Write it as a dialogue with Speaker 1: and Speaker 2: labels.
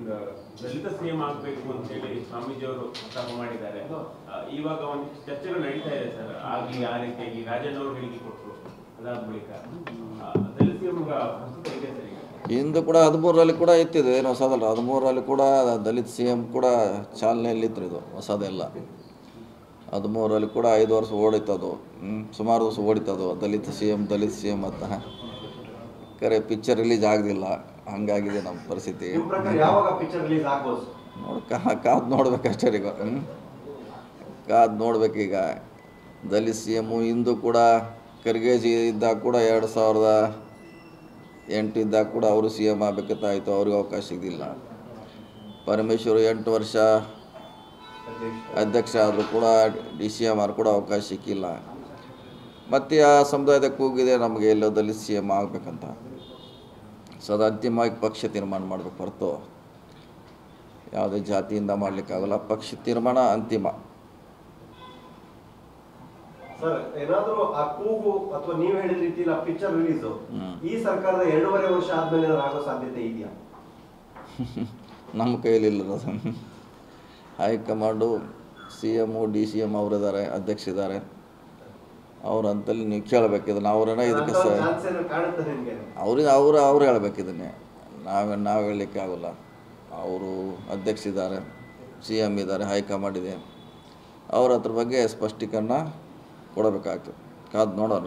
Speaker 1: ಈಗ ದಲಿತ ಸಿಎಂ ಆಗಬೇಕು ಅಂತ ಹೇಳಿ ಸ್ವಾಮೀಜಿ ಅವರು ಒತ್ತಾಯ ಮಾಡಿದ್ದಾರೆ. ಇವಾಗ ಒಂದು ಚರ್ಚೆಗಳು ನಡೀತಾ ಇದೆ ಸರ್ ಆಗ್ಲಿ ಆ ರೀತಿಯಾಗಿ ರಾಜಣ್ಣ ಅವರು ಹೇಳಿಕೆ ಕೊಟ್ಟರು. ಅದಾದ ಬಳಿಕ ದಲಿತ ಸಿಎಂ ಪ್ರಸ್ತುತ ಇದೆ
Speaker 2: ಕೂಡ ಹದಿಮೂರರಲ್ಲಿ ಕೂಡ ಇತ್ತಿದೆ ಏನು ಹೊಸದಲ್ಲ. ಹದಿಮೂರರಲ್ಲಿ ಕೂಡ ದಲಿತ ಸಿ ಎಂ ಕೂಡ ಚಾಲನೆಯಲ್ಲಿತ್ತು ಇದು ಹೊಸದೆಲ್ಲ ಹದಿಮೂರರಲ್ಲಿ ಕೂಡ ಐದು ವರ್ಷ ಓಡಿತದು ಸುಮಾರು ವರ್ಷ ಓಡಿತದು ದಲಿತ ಸಿ ಎಂ ದಲಿತ ಸಿ ಎಂ ಅಂತ. ಕರೆ ಪಿಕ್ಚರ್ ರಿಲೀಸ್ ಆಗಲಿಲ್ಲ ಹಂಗಾಗಿದೆ ನಮ್ಮ ಪರಿಸ್ಥಿತಿ. ನೋಡಿ ಕಾದ್ ಕಾದು ನೋಡ್ಬೇಕಷ್ಟೇ ಈಗ. ಹ್ಞೂ ಕಾದು ನೋಡ್ಬೇಕೀಗ ದಲಿತ ಸಿ ಎಮ್ಮು ಇಂದು ಕೂಡ ಕರ್ಗೇಜಿ ಇದ್ದಾಗ ಕೂಡ ಎರಡು ಸಾವಿರದ ಎಂಟು ಇದ್ದಾಗ ಕೂಡ ಅವರು ಸಿ ಎಂ ಆಗಬೇಕಾಯಿತು, ಅವ್ರಿಗೆ ಅವಕಾಶ ಸಿಗಲಿಲ್ಲ ಪರಮೇಶ್ವರ್ ಎಂಟು ವರ್ಷ ಅಧ್ಯಕ್ಷ ಆದರೂ ಕೂಡ ಡಿ ಸಿ ಎಂ ಆರ್ ಕೂಡ ಅವಕಾಶ ಸಿಕ್ಕಿಲ್ಲ. ಮತ್ತು ಆ ಸಮುದಾಯದ ಕೂಗಿದೆ ನಮಗೆ ಎಲ್ಲೋದಲ್ಲಿ ಸಿ ಎಂ ಆಗಬೇಕಂತ. ಸೊ ಅದು ಅಂತಿಮವಾಗಿ ಪಕ್ಷ ತೀರ್ಮಾನ ಮಾಡಬೇಕು ಹೊರತು. ಯಾವುದೇ ಜಾತಿಯಿಂದ ಮಾಡಲಿಕ್ಕಾಗಲ್ಲ, ಪಕ್ಷ ತೀರ್ಮಾನ ಅಂತಿಮ.
Speaker 3: ಸರ್ ಏನಾದ್ರೂ ಆ ಕೂಗು ಅಥವಾ ನೀವು ಹೇಳಿದ ರೀತಿಯಲ್ಲಿ ಆ ಪಿಕ್ಚರ್ ರಿಲೀಸ್. ಈ ಸರ್ಕಾರದ ಎರಡೂವರೆ ವರ್ಷ ಆದ್ಮೇಲೆ ಆಗೋ ಸಾಧ್ಯತೆ ಇದೆಯಾ?
Speaker 2: ನಮ್ಮ ಕೈಯಲ್ಲಿಲ್ಲ high command C M D C M ಅವರಿದ್ದಾರೆ ಅಧ್ಯಕ್ಷ ಇದ್ದಾರೆ ಅವ್ರ ಅಂತಲ್ಲಿ ನೀವು ಕೇಳಬೇಕು ಇದನ್ನು ಅವರೇನೋ ಇದಕ್ಕೆ ಅವ್ರಿಗೆ ಅವರು ಅವ್ರು ಹೇಳ್ಬೇಕು ಇದನ್ನೇ ನಾವು ನಾವು ಹೇಳಲಿಕ್ಕೆ ಆಗೋಲ್ಲ. ಅವರು ಅಧ್ಯಕ್ಷ ಇದ್ದಾರೆ ಸಿ ಎಂ ಇದ್ದಾರೆ ಹೈಕಮಾಂಡ್ ಇದೆ. ಅವ್ರ ಅದ್ರ ಬಗ್ಗೆ ಸ್ಪಷ್ಟೀಕರಣ ಕೊಡಬೇಕಾಯ್ತು. ಕಾದು ನೋಡೋಣ.